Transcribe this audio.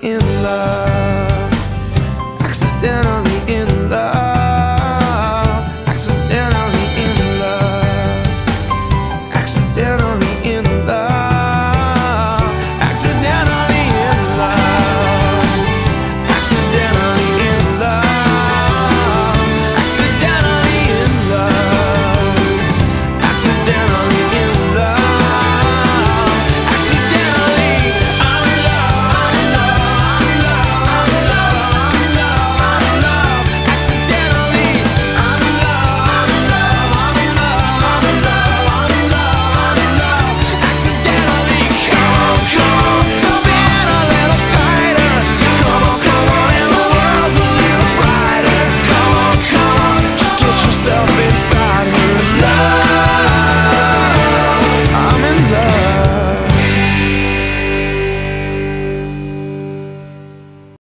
in love.